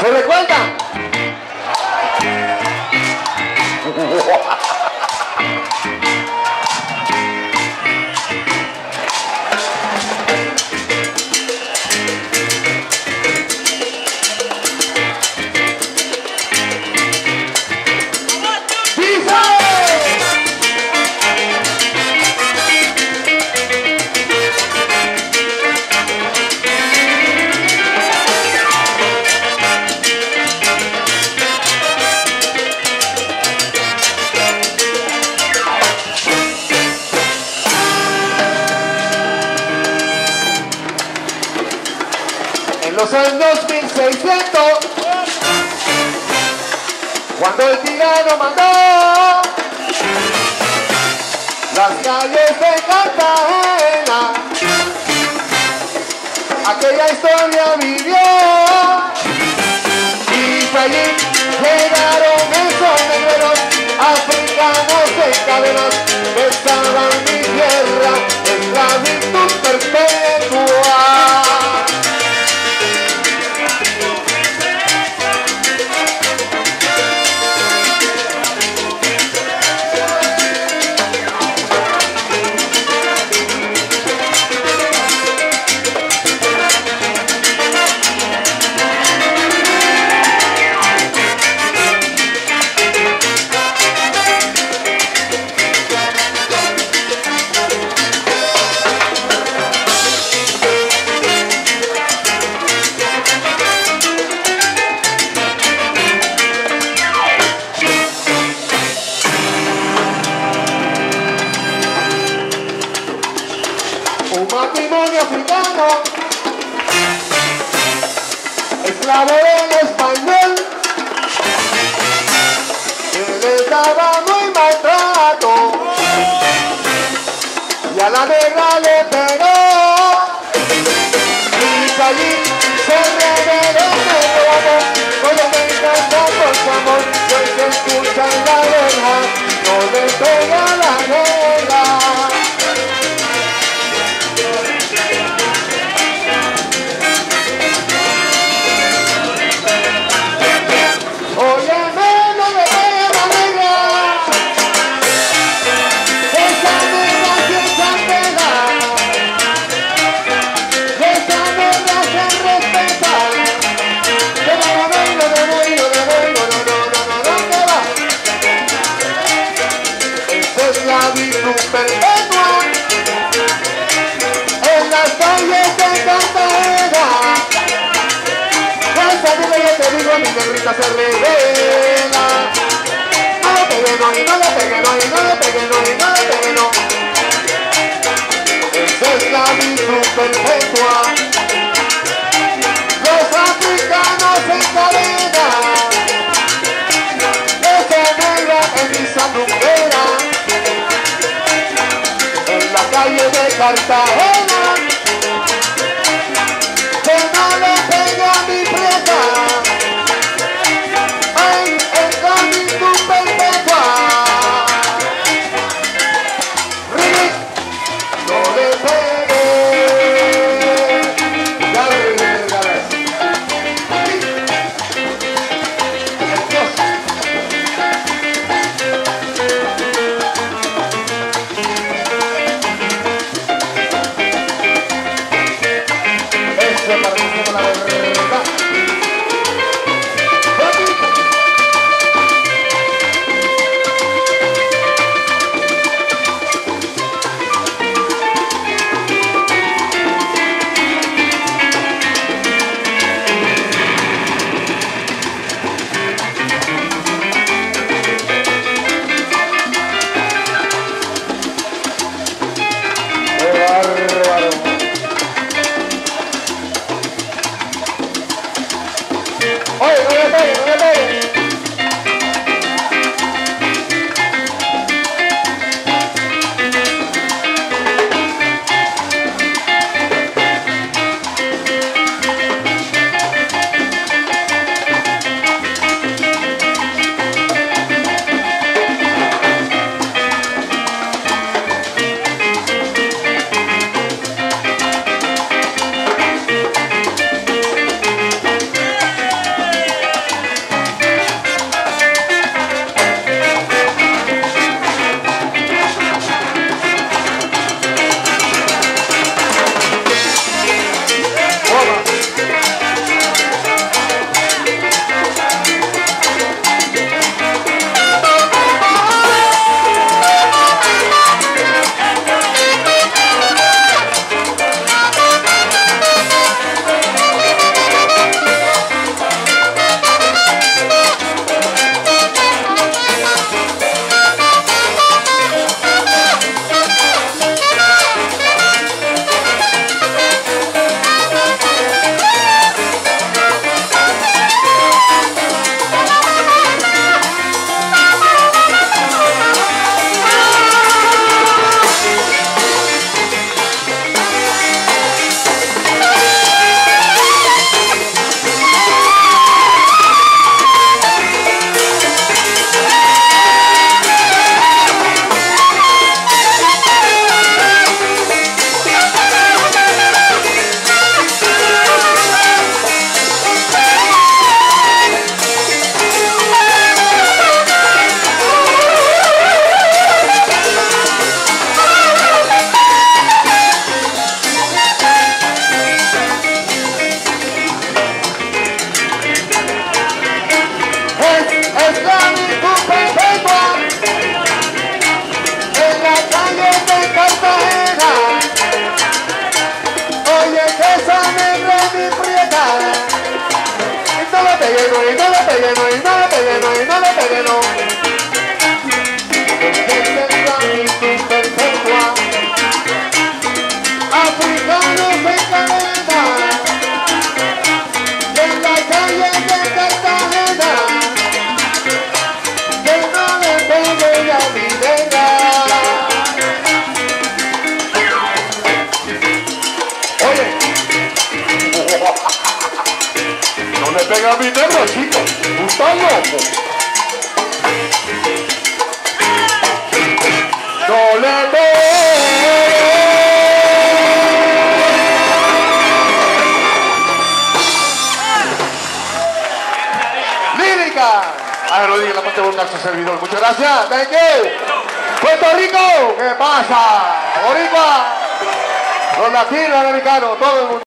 ¿Se recuerdan? En los años 1600, cuando el tirano mandó las calles de Cartagena, aquella historia vivió y fue allí llegaron esos negreros africanos de cadenas que estaban mi tierra, esclavitud perpetua. Un matrimonio africano, esclavo del español, que le daba muy maltrato. Y a la negra le pegó. Y allí se reveló el robo con lo que encanta por su amor. Y hoy se escucha la oreja no le pega a la La virtud perpetua. En las calles de Cartagena. Esa negra yo te digo, mi negrita se revela. No le pegue, no, y no le pegue, no, y no le pegue, no, calle de pegue, no, y no le pegue, no, y no le pegue, no, y no le pegue, no. Pega a mi negro, chico. Tú estás loco. No le pegue. Lírica. Ay, Rodríguez, la parte boca a su servidor. Muchas gracias. Thank you. Puerto Rico. ¿Qué pasa? Boricua. Los latinos, americanos, todo el mundo.